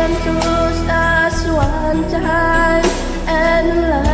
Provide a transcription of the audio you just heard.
them to stars one time and love.